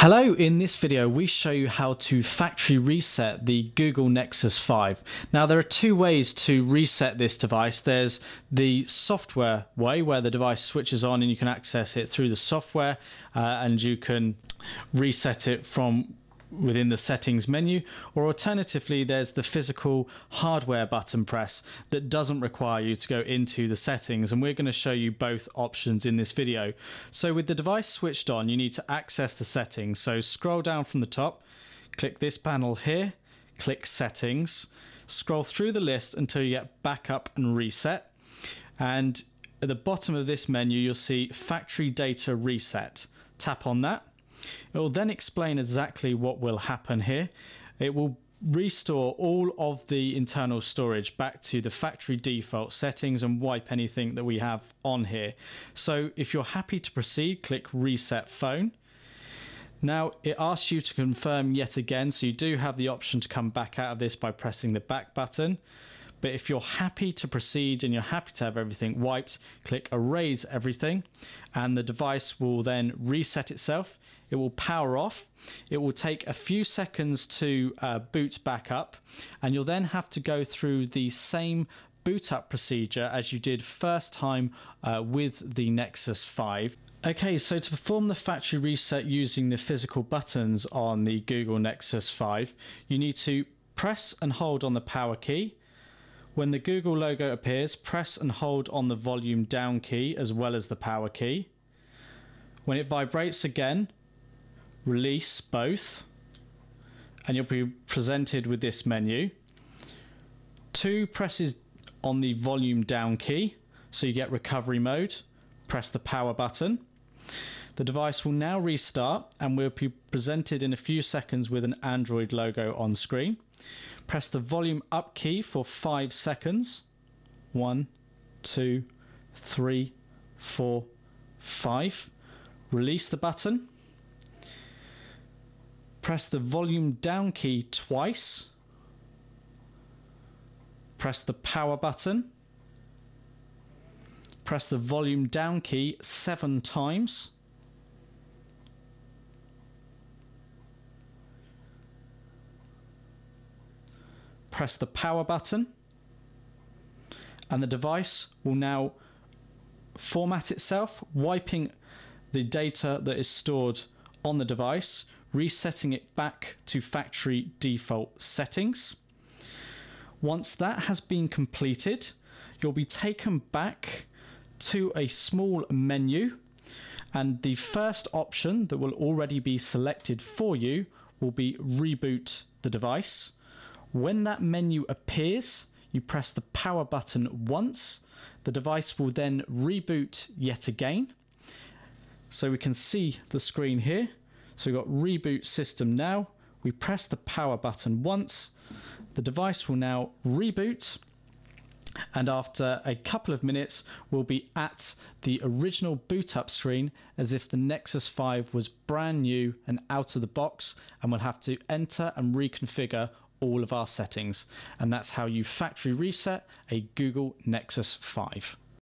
Hello, in this video we show you how to factory reset the Google Nexus 5. Now there are two ways to reset this device. There's the software way where the device switches on and you can access it through the software uh, and you can reset it from within the settings menu or alternatively there's the physical hardware button press that doesn't require you to go into the settings and we're going to show you both options in this video. So with the device switched on you need to access the settings. So scroll down from the top click this panel here click settings scroll through the list until you get backup and reset. And at the bottom of this menu you'll see factory data reset. Tap on that it will then explain exactly what will happen here. It will restore all of the internal storage back to the factory default settings and wipe anything that we have on here. So if you're happy to proceed, click reset phone. Now it asks you to confirm yet again, so you do have the option to come back out of this by pressing the back button. But if you're happy to proceed and you're happy to have everything wiped, click erase everything and the device will then reset itself. It will power off. It will take a few seconds to uh, boot back up and you'll then have to go through the same boot up procedure as you did first time uh, with the Nexus 5. Okay, so to perform the factory reset using the physical buttons on the Google Nexus 5, you need to press and hold on the power key when the Google logo appears, press and hold on the volume down key as well as the power key. When it vibrates again, release both and you'll be presented with this menu. Two presses on the volume down key so you get recovery mode. Press the power button. The device will now restart and will be presented in a few seconds with an Android logo on screen. Press the volume up key for five seconds. One, two, three, four, five. Release the button. Press the volume down key twice. Press the power button. Press the volume down key seven times. Press the power button and the device will now format itself, wiping the data that is stored on the device, resetting it back to factory default settings. Once that has been completed, you'll be taken back to a small menu and the first option that will already be selected for you will be reboot the device. When that menu appears, you press the power button once. The device will then reboot yet again. So we can see the screen here. So we've got reboot system now. We press the power button once. The device will now reboot. And after a couple of minutes, we'll be at the original boot up screen as if the Nexus 5 was brand new and out of the box. And we'll have to enter and reconfigure all of our settings. And that's how you factory reset a Google Nexus 5.